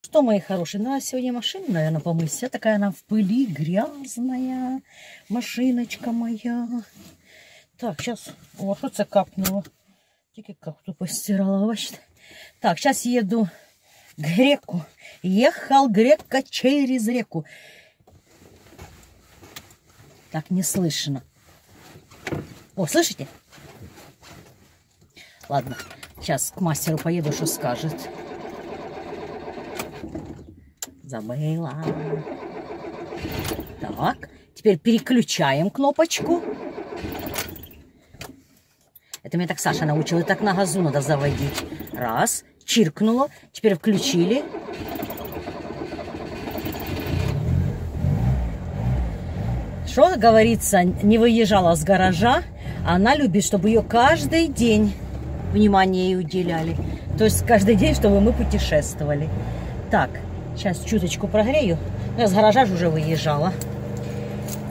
Что, мои хорошие, надо сегодня машину, наверное, помыть. Вся такая она в пыли, грязная. Машиночка моя. Так, сейчас, о, це капнуло? Тільки капту постирала, бачите. Так, сейчас еду к греку. Ехал грека через реку. Так, не слышно. О, слышите? Ладно, сейчас к мастеру поеду, что скажет. Забыла. Так, теперь переключаем кнопочку. Это меня так Саша научила. И так на газу надо заводить. Раз, чиркнуло. Теперь включили. Что говорится, не выезжала с гаража. Она любит, чтобы ее каждый день внимание ей уделяли. То есть каждый день, чтобы мы путешествовали. Так, сейчас чуточку прогрею. Я с гаража уже выезжала.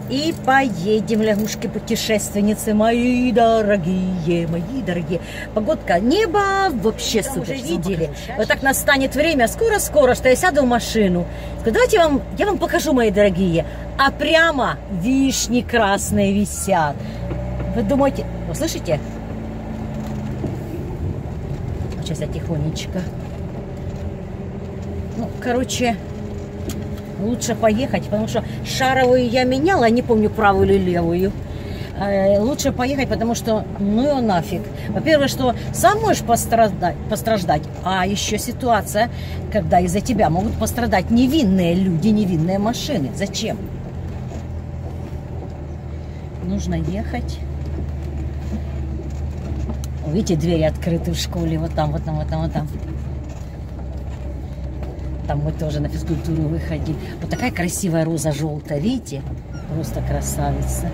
И поедем, лягушки-путешественницы, мои дорогие, мои дорогие. Погодка, небо вообще Там супер, уже видели. Вот так настанет время, скоро-скоро, что я сяду в машину. Скажу, давайте я вам, я вам покажу, мои дорогие. А прямо вишни красные висят. Вы думаете, вы слышите? Сейчас я тихонечко. Ну, короче, лучше поехать, потому что шаровую я меняла, не помню правую или левую. Э, Лучше поехать, потому что ну его нафиг. Во-первых, что сам можешь пострадать, постраждать, а еще ситуация, когда из-за тебя могут пострадать невинные люди, невинные машины. Зачем? Нужно ехать. Видите, двери открыты в школе, вот там, вот там, вот там, вот там. Там мы тоже на физкультуру выходили. Вот такая красивая роза желтая, видите? Просто красавица.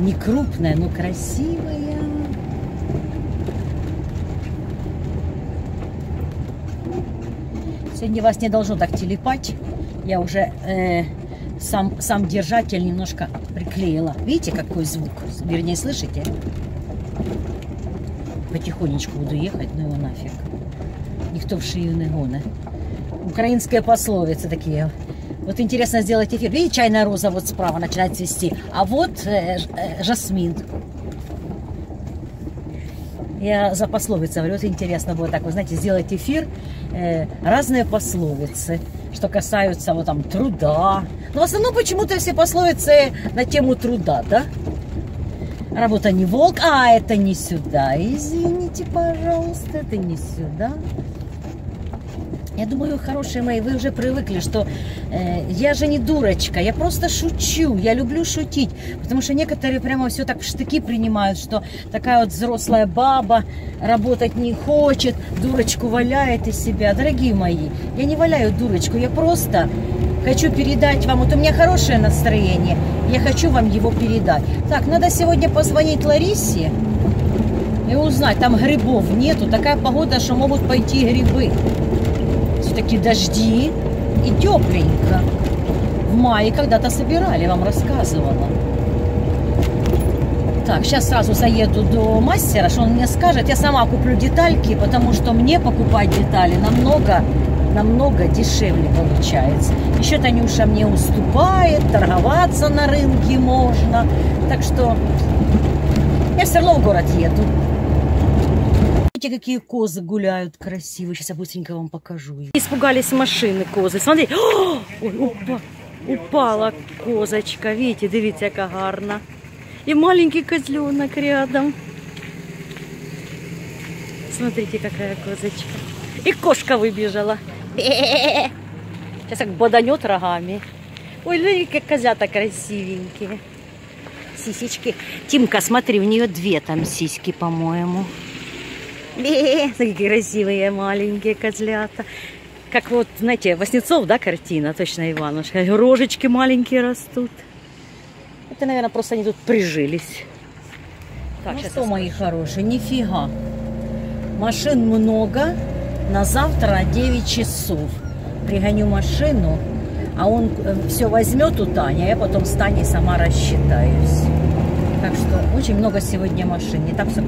Не крупная, но красивая. Сегодня вас не должно так телепать. Я уже э, сам, сам держатель немножко приклеила. Видите, какой звук? Вернее, слышите? Потихонечку буду ехать, ну его нафиг. Ніхто в шию не гоне. Украинские пословицы такие. Вот интересно сделать эфир. Видите, чайная роза вот справа начинает цвести. А вот э, э, жасмин. Я за пословицы говорю, вот интересно было так, вы знаете, сделать эфир, э, разные пословицы, что касаются вот там труда. Но в основном почему-то все пословицы на тему труда, да? Работа не волк, а это не сюда. Извините, пожалуйста, это не сюда. Я думаю, хорошие мои, вы уже привыкли, что э, я же не дурочка, я просто шучу, я люблю шутить, потому что некоторые прямо все так в штыки принимают, что такая вот взрослая баба работать не хочет, дурочку валяет из себя. Дорогие мои, я не валяю дурочку, я просто хочу передать вам, вот у меня хорошее настроение, я хочу вам его передать. Так, надо сегодня позвонить Ларисе и узнать, там грибов нету, такая погода, что могут пойти грибы все-таки дожди и тепленько. В мае когда-то собирали, вам рассказывала. Так, сейчас сразу заеду до мастера, что он мне скажет. Я сама куплю детальки, потому что мне покупать детали намного, намного дешевле получается. Еще Танюша мне уступает, торговаться на рынке можно. Так что я все равно в город еду. Видите, какие козы гуляют красивые. Сейчас я быстренько вам покажу. Испугались машины козы. Смотрите. Ой, упа- упала козочка. Видите, дивіться, яка гарна. І маленький козленок рядом. Смотрите, какая козочка. И кошка выбежала. Сейчас как боданет рогами. Ой, смотри, как козята красивенькие. Сисечки. Тимка, смотри, у нее две там сиськи, по-моему. Такие красивые маленькие козлята. Как вот, знаете, Васнецов, да, картина, точно Иванушка. Рожечки маленькие растут. Это, наверное, просто они тут прижились. Так, ну что, мои хорошие, нифига. Машин много. На завтра 9 часов. Пригоню машину, а он все возьмет у Тани, а я потом с Таней сама рассчитаюсь. Так что очень много сегодня машин. Не так все.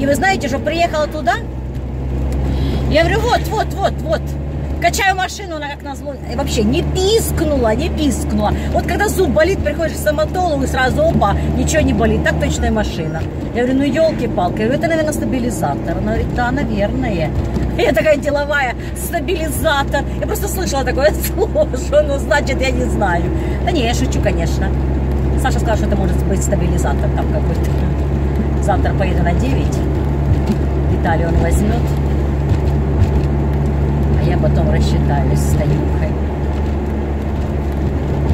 И вы знаете, что приехала туда, Я говорю, вот, вот, вот, вот. Качаю машину, она как назло. И вообще не пискнула, не пискнула. Вот когда зуб болит, приходишь к стоматологу и сразу, опа, ничего не болит. Так точно и машина. Я говорю, ну елки-палки. Я говорю, это, наверное, стабилизатор. Она говорит, да, наверное. Я такая деловая, стабилизатор. Я просто слышала такое слово, что ну, значит, я не знаю. Да не, я шучу, конечно. Саша сказал, что это может быть стабилизатор там какой-то. Завтра поеду на 9. Виталий он возьмет. А я потом рассчитаюсь с Танюхой.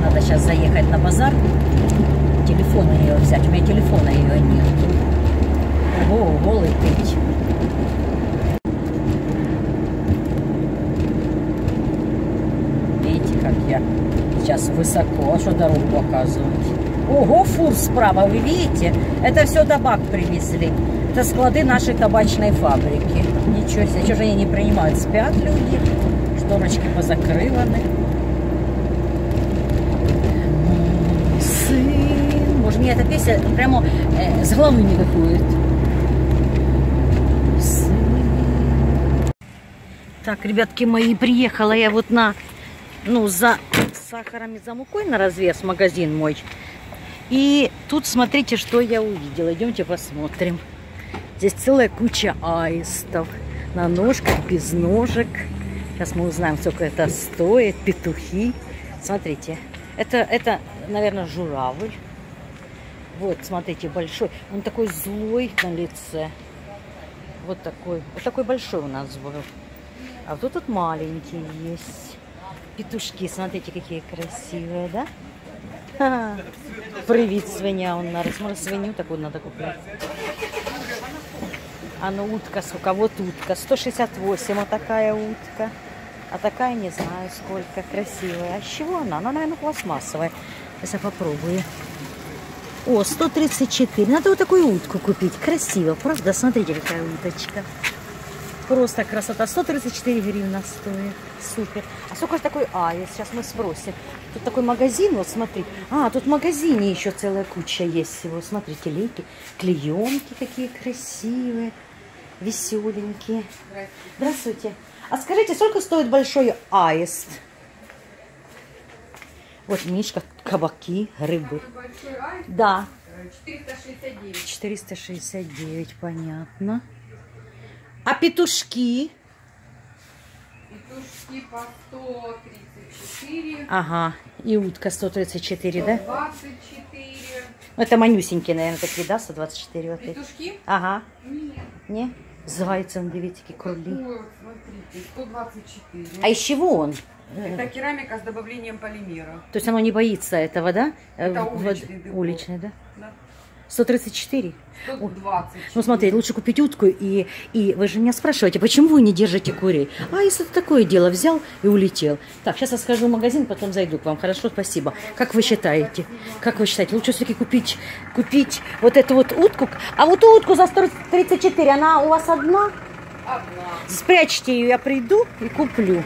Надо сейчас заехать на базар. Телефон у нее взять. У меня телефона ее нет. Ого, голый пить. Видите, как я сейчас высоко, а что дорогу показывать. Ого, фур справа, вы видите? Это все табак привезли. Это склады нашей табачной фабрики. Ничего себе, что же они не принимают? Спят люди, шторочки позакрываны. Сын. Может, мне эта песня прямо э, с головы не выходит. Так, ребятки мои, приехала я вот на, ну, за сахаром и за мукой на развес магазин мой. И тут смотрите, что я увидела. Идемте посмотрим. Здесь целая куча аистов. На ножках, без ножек. Сейчас мы узнаем, сколько это стоит. Петухи. Смотрите. Это, это наверное, журавль. Вот, смотрите, большой. Он такой злой на лице. Вот такой. Вот такой большой у нас был. А вот тут маленький есть. Петушки, смотрите, какие красивые, да? Ха. Привіт, свиня. Он нарис. Може, свиню таку надо купить. А ну утка, сколько? Вот утка. 168 вот такая утка. А такая не знаю сколько. Красивая. А с чего она? Она, наверное, пластмассовая. Сейчас я попробую. О, 134. Надо вот такую утку купить. Красиво, правда? Смотрите, какая уточка. Просто красота. 134 гривна стоит. Супер. А сколько же такой аис? Сейчас мы спросим. Тут такой магазин, вот смотри. А, тут в магазине еще целая куча есть всего. Смотрите, лейки, клеенки какие красивые, веселенькие. Здравствуйте. Здравствуйте. А скажите, сколько стоит большой аист? Вот мишка, кабаки, рыбы. Большой аист Да, 469. 469, понятно. А петушки? Петушки по 134, Ага, и утка 134, да? 124. Ну, Это манюсенькие, наверное, такие, да, 124 вот эти? Петушки? Ага, Нет. не? Зайцем, девятики, крули. Такой вот, смотрите, 124. А из чего он? Это керамика с добавлением полимера. То есть оно не боится этого, да? Э, Это в- уличный белок. Уличный, да? Да. 134. 120. Ну, смотри, лучше купить утку, и, и вы же меня спрашиваете, почему вы не держите курей? А если такое дело, взял и улетел. Так, сейчас я схожу в магазин, потом зайду к вам. Хорошо, спасибо. Как вы считаете? Как вы считаете? Лучше все-таки купить, купить вот эту вот утку. А вот утку за 134, она у вас одна? Одна. Спрячьте ее, я приду и куплю.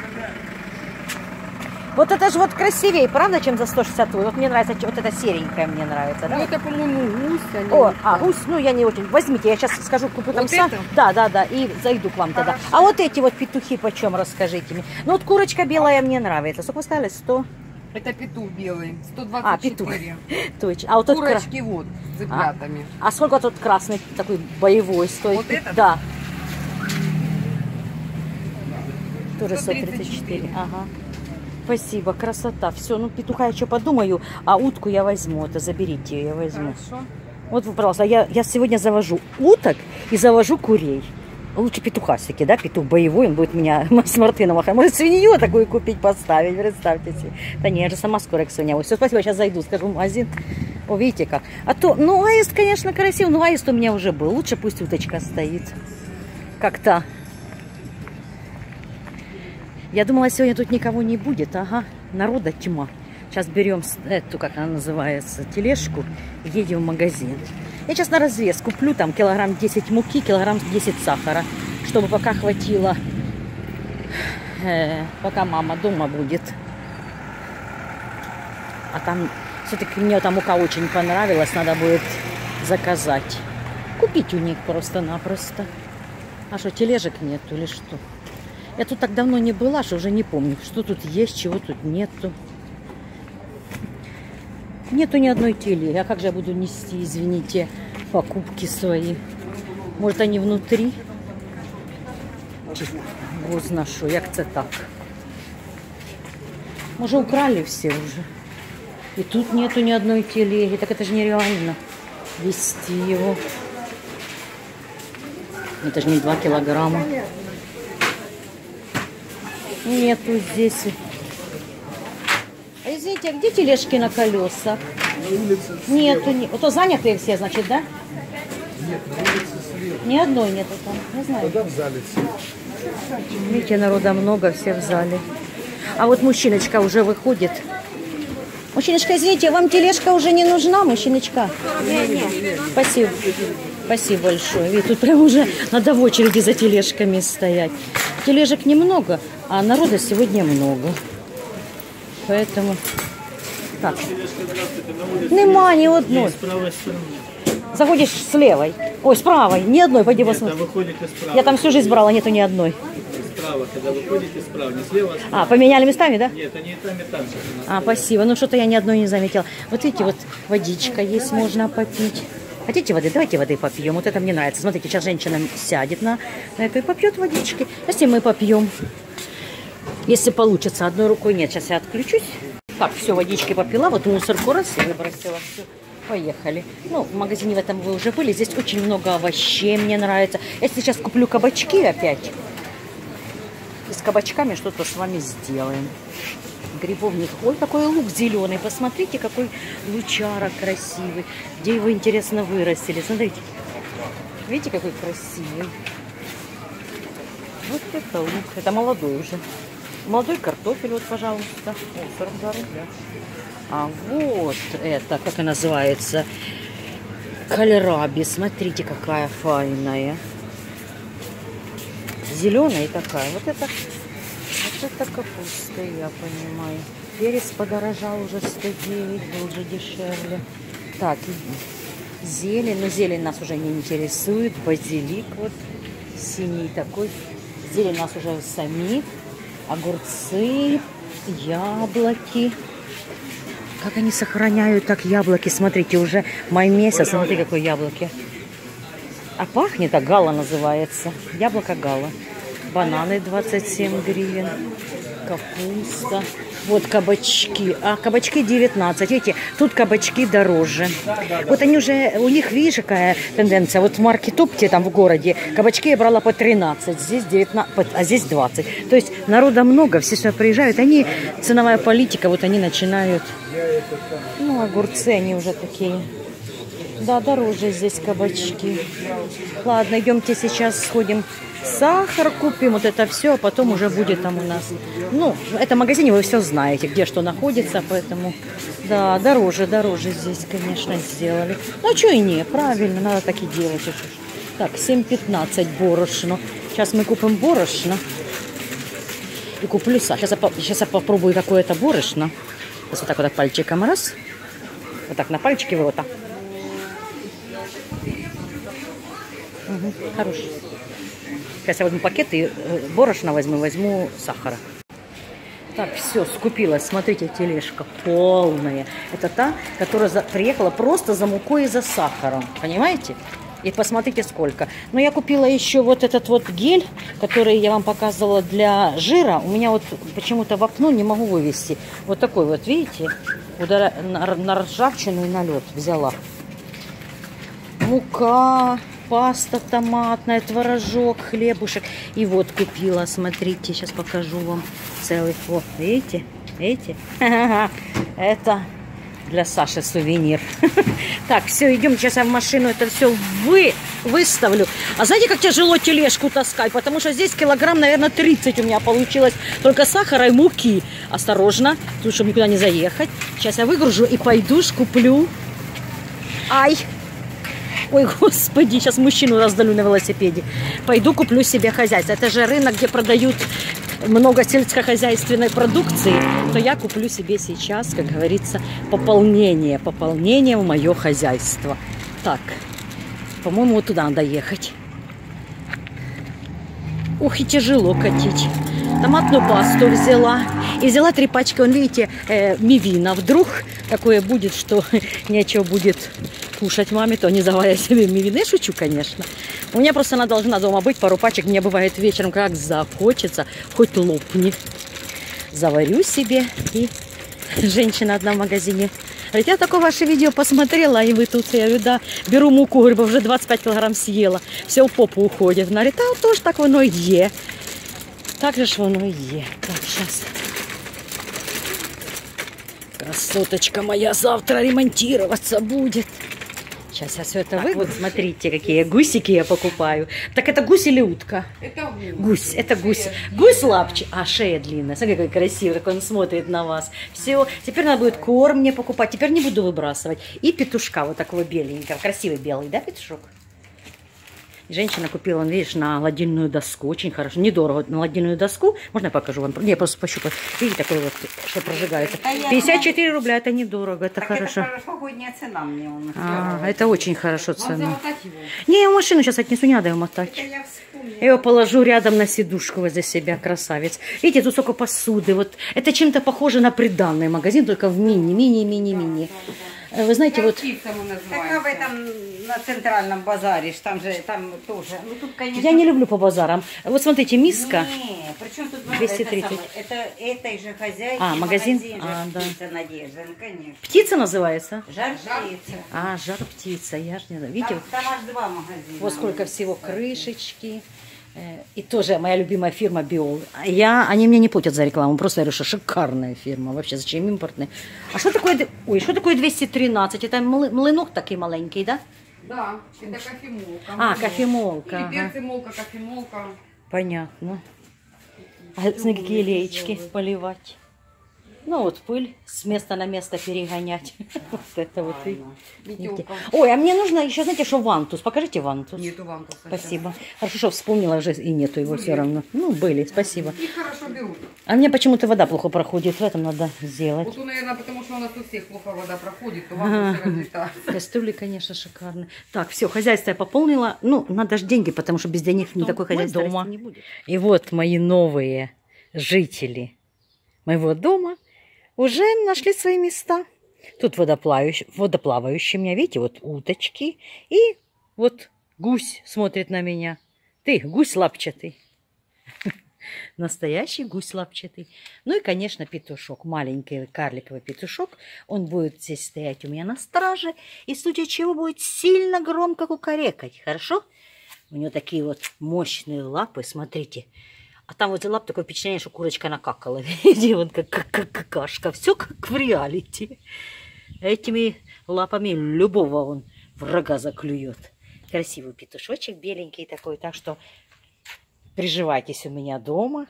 Вот это же вот красивее, правда, чем за 160? Вот мне нравится, вот это серенькая мне нравится, да? Ну, это, по-моему, гусь. а не О, а, гусь, ну я не очень. Возьмите, я сейчас скажу, куплю там Вот сам. Да, да, да, и зайду к вам тогда. Хорошо. А вот эти вот петухи почем, расскажите мне. Ну вот курочка белая мне нравится. Сколько вы сказали? 100? Это петух белый. А, петух. 124. Точно. А вот Курочки вот с цыплятами. А сколько тут красный такой боевой стоит? Вот этот? Да. Тоже 134. 134. Ага. Спасибо, красота. Все, ну петуха я что подумаю, а утку я возьму. Это заберите ее, я возьму. Хорошо. Вот, вы, пожалуйста, я, я сегодня завожу уток и завожу курей. Лучше петуха все-таки, да, петух боевой, он будет меня с Мартыном охранять. Может, свинью такую купить, поставить, представьте себе. Да не, я же сама скоро к свинья. Все, спасибо, сейчас зайду, скажу в магазин. О, видите как. А то, ну, аист, конечно, красивый, но аист у меня уже был. Лучше пусть уточка стоит. Как-то. Я думала, сегодня тут никого не будет. Ага, народа тьма. Сейчас берем эту, как она называется, тележку едем в магазин. Я сейчас на развес куплю там килограмм 10 муки, килограмм 10 сахара, чтобы пока хватило, э, пока мама дома будет. А там все-таки мне там мука очень понравилась, надо будет заказать. Купить у них просто-напросто. А что, тележек нету или что? Я тут так давно не была, что уже не помню, что тут есть, чего тут нету. Нету ни одной телеги. А как же я буду нести, извините, покупки свои? Может, они внутри? Бозна що, як це так? Може, украли все уже? И тут нету ни одной телеги. Так это же нереально вести его. Это же не 2 килограмма. Нету здесь. А извините, а где тележки на колесах? Нету. Не... Вот то занятые все, значит, да? Нет, на улице слева. Ни одной нету там. Не знаю. Тогда в зале все. Видите, народа много, все в зале. А вот мужчиночка уже выходит. Мужчиночка, извините, вам тележка уже не нужна, мужчиночка? Спасибо. Спасибо большое. Ведь тут прям уже надо в очереди за тележками стоять. Тележек немного, а народа сегодня много. Поэтому... Так. Нема ні одной. Заходишь с левой. Ой, с правой. Ни одной, пойди посмотри. справа. Я там всю жизнь брала, нету ни одной. Справа, когда выходите справа, не слева, а. А, поменяли местами, да? Нет, они и там, и там. А, спасибо. Ну, что-то я ни одной не заметила. Вот видите, вот водичка есть, можно попить. Хотите воды? Давайте воды попьем. Вот это мне нравится. Смотрите, сейчас женщина сядет на, на это и попьет водички. Если мы попьем. Если получится. Одной рукой нет. Сейчас я отключусь. Так, все, водички попила. Вот мусорку раз и выбросила. Все. Поехали. Ну, в магазине в этом вы уже были. Здесь очень много овощей, мне нравится. Я сейчас куплю кабачки опять. С кабачками что-то с вами сделаем. Грибовник. Ой, какой лук зеленый. Посмотрите, какой лучара красивый. Где его, интересно, вырастили. Смотрите. Видите, какой красивый. Вот это лук. Это молодой уже. Молодой картофель, вот, пожалуйста. О, 42 рубля. А вот это, как и называется, кальраби. Смотрите, какая файная. Зеленая такая. Вот это, вот это капуста, я понимаю. Перец подорожал уже 109, был уже дешевле. Так, зелень. Но зелень нас уже не интересует. Базилик вот синий такой. Зелень нас уже сами. Огурцы, яблоки. Как они сохраняют так яблоки? Смотрите, уже май месяц. Смотри, какое яблоки. А пахнет, а гала называется. Яблоко гала. Бананы 27 гривен. Капуста. Вот кабачки. А кабачки 19. Видите, тут кабачки дороже. Вот они уже, у них, видишь, какая тенденция. Вот в маркетопте там в городе кабачки я брала по 13, здесь 19, по- а здесь 20. То есть народа много, все сюда приезжают. Они, ценовая политика, вот они начинают. Ну, огурцы, они уже такие. Да, дороже здесь кабачки. Ладно, идемте сейчас сходим сахар купим, вот это все, а потом уже будет там у нас. Ну, в магазине вы все знаете, где что находится, поэтому, да, дороже, дороже здесь, конечно, сделали. Ну, а что и не, правильно, надо так и делать. Так, 7,15 борошно. Сейчас мы купим борошно. И куплю сахар. Сейчас я, сейчас я попробую какое-то борошно. Сейчас вот так вот пальчиком раз. Вот так на пальчике вот так. Мгм, хороший. Сейчас я возьму пакет и э, борошна возьму, возьму сахара. Так, все, скупилась. Смотрите, тележка полная. Это та, которая за- приехала просто за мукой и за сахаром. Понимаете? И посмотрите, сколько. Но я купила еще вот этот вот гель, который я вам показывала для жира. У меня вот почему-то в окно не могу вывести. Вот такой вот, видите? Удара... На ржавчину и на лед взяла мука, паста томатная, творожок, хлебушек. И вот купила, смотрите, сейчас покажу вам целый. Вот, видите? Видите? Это для Саши сувенир. Так, все, идем, сейчас я в машину это все вы, выставлю. А знаете, как тяжело тележку таскать? Потому что здесь килограмм, наверное, 30 у меня получилось. Только сахара и муки. Осторожно, тут, чтобы никуда не заехать. Сейчас я выгружу и пойду куплю. Ай! Ой, господи, сейчас мужчину раздалю на велосипеде. Пойду куплю себе хозяйство. Это же рынок, где продают много сельскохозяйственной продукции. То я куплю себе сейчас, как говорится, пополнение. Пополнение в мое хозяйство. Так, по-моему, вот туда надо ехать. Ух, и тяжело катить. Томатную пасту взяла. И взяла три пачки, вон, видите, э, мивина. Вдруг такое будет, что нечего будет кушать маме, то не заваря себе мивины. Шучу, конечно. У меня просто она должна дома быть, пару пачек. Мне бывает вечером, как захочется, хоть лопни. Заварю себе. И женщина одна в магазине Говорит, я такое ваше видео посмотрела, и вы тут, я говорю, да, беру муку, говорю, уже 25 килограмм съела, все в попу уходит. Она говорит, а тоже так воно и є. Так же ж воно и є. Так, сейчас. Красоточка моя завтра ремонтироваться будет. Сейчас я все это вы. Вот смотрите, какие гусики я покупаю. Так это гусь или утка? Это гусь. Гусь, это гусь. Гусь лапчи, а шея длинная. Смотри, какой красивый, как он смотрит на вас. Все, теперь надо будет корм мне покупать. Теперь не буду выбрасывать. И петушка вот такого беленького. Красивый белый, да, петушок? Женщина купила, видишь, на гладильную доску. Очень хорошо. Недорого. На гладильную доску. Можно я покажу вам? Не, просто пощупаю. Видите, такой вот, что прожигается. 54 рубля. Это недорого. Это хорошо. Это прошлогодняя цена мне он. А, это очень хорошо цена. Не, я машину сейчас отнесу, не надо его мотать. Это я. Я его положу рядом на сидушку возле себя, красавец. Видите, тут столько посуды. Вот это чем-то похоже на приданный магазин, только в мини, мини, мини, мини. Э, Вы знаете, вот Птица ему Так а в называется. этом на центральном базаре, там же там тоже. Ну тут, конечно. я не люблю по базарам. Вот смотрите, миска. Не, причем тут 230. Это, самое, это этой же хозяйки. А, магазин? же А, да. птица Надежда, ну конечно. Птица называется? Жар птица. А, жар птица, я ж не знаю. Видите, Там, там аж два магазина. вот сколько всего крышечки. Э, И тоже моя любимая фирма Биол. Я, они мне не платят за рекламу, просто говорю, что шикарная фирма. Вообще, зачем импортная? А что такое, ой, что такое 213? Это млы- млынок такой маленький, да? Да, это кофемолка. А, кофемолка, Или ага. перцемолка, кофемолка. Понятно. А смотри, какие леечки поливать. Ну вот пыль с места на место перегонять. Вот это вот. Метелка. Ой, а мне нужно еще, знаете, что вантус. Покажите вантус. Нету вантуса. Спасибо. Хорошо, что вспомнила уже и нету его все равно. Ну, были, спасибо. И хорошо берут. А мне почему-то вода плохо проходит. В этом надо сделать. Вот, наверное, потому что у нас у всех плохо вода проходит, то вантусы. Кастрюли, конечно, шикарные. Так, все, хозяйство я пополнила. Ну, надо же деньги, потому что без денег никакой мы хозяйства дома. не будет. И вот мои новые жители моего дома уже нашли свои места. Тут водоплавающий у меня, видите, вот уточки. И вот гусь смотрит на меня. Ты, гусь лапчатый. Настоящий гусь лапчатый. Ну и, конечно, петушок. Маленький карликовый петушок. Он будет здесь стоять у меня на страже. И в случае чего будет сильно громко кукарекать. Хорошо? У него такие вот мощные лапы. Смотрите. А там возле лап такое впечатление, что курочка накакала. Видите, вот как, как, как какашка. Все как в реалити. Этими лапами любого он врага заклюет. Красивый петушочек, беленький такой. Так что приживайтесь у меня дома,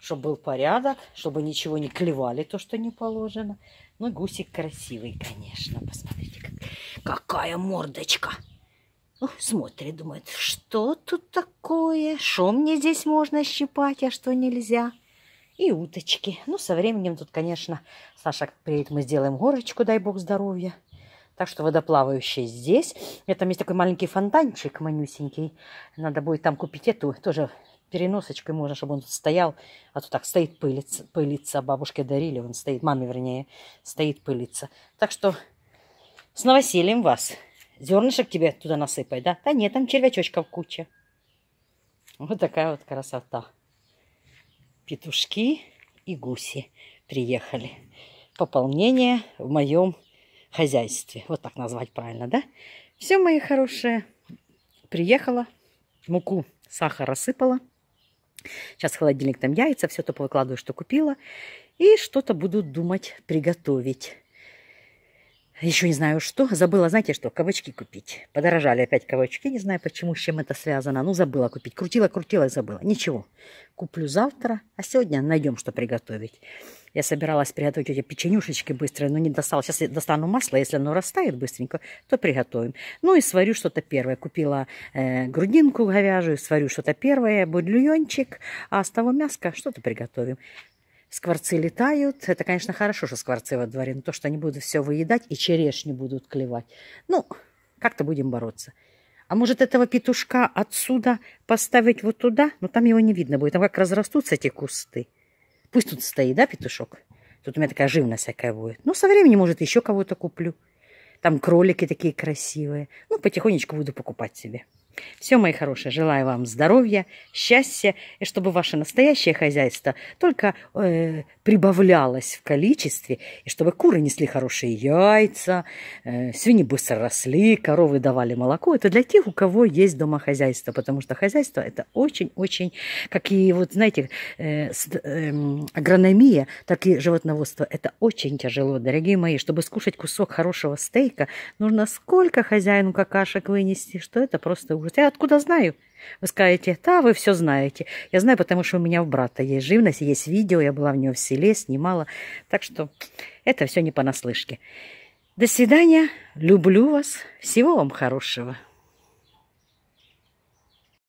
чтобы был порядок, чтобы ничего не клевали, то, что не положено. Ну, гусик красивый, конечно. Посмотрите, как- какая мордочка. Смотрит, думает, что тут такое? Что мне здесь можно щипать, а что нельзя? И уточки. Ну, со временем тут, конечно, Саша приедет, мы сделаем горочку, дай бог здоровья. Так что водоплавающий здесь. И Там есть такой маленький фонтанчик манюсенький. Надо будет там купить эту, тоже переносочкой можно, чтобы он тут стоял. А то так стоит пылится, пылится. Бабушке дарили, он стоит, маме вернее, стоит пылится. Так что с новосельем вас. Зернышек тебе туда насыпать, да? Да нет, там червячочков куча. Вот такая вот красота. Петушки и гуси приехали. Пополнение в моем хозяйстве. Вот так назвать правильно, да? Все, мои хорошие. Приехала. Муку, сахар рассыпала. Сейчас в холодильник там яйца, все то повыкладываю, что купила. И что-то буду думать приготовить. Еще не знаю что. Забыла, знаете что, кабачки купить. Подорожали опять кабачки. Не знаю, почему, с чем это связано. Ну, забыла купить. Крутила, крутила и забыла. Ничего. Куплю завтра, а сегодня найдем, что приготовить. Я собиралась приготовить эти печенюшечки быстрые, но не достала. Сейчас я достану масло, если оно растает быстренько, то приготовим. Ну и сварю что-то первое. Купила э, грудинку говяжью, сварю что-то первое, бульончик, а с того мяска что-то приготовим. Скворцы летают. Это, конечно, хорошо, что скворцы во дворе, но то, что они будут все выедать и черешню будут клевать. Ну, как-то будем бороться. А может, этого петушка отсюда поставить вот туда? Ну, там его не видно будет. Там как разрастутся эти кусты. Пусть тут стоит, да, петушок? Тут у меня такая живность всякая будет. Ну, со временем, может, еще кого-то куплю. Там кролики такие красивые. Ну, потихонечку буду покупать себе. Все, мои хорошие, желаю вам здоровья, счастья, и чтобы ваше настоящее хозяйство только э, прибавлялось в количестве, и чтобы куры несли хорошие яйца, э, свиньи быстро росли, коровы давали молоко. Это для тех, у кого есть дома хозяйство, потому что хозяйство это очень-очень, как и вот, знаете, э, э, агрономия, так и животноводство, это очень тяжело, дорогие мои. Чтобы скушать кусок хорошего стейка, нужно сколько хозяину какашек вынести, что это просто ужас. Я откуда знаю? Вы скажете, да, вы все знаете. Я знаю, потому что у меня у брата есть живность, есть видео, я была в него в селе, снимала. Так что это все не понаслышке. До свидания, люблю вас, всего вам хорошего.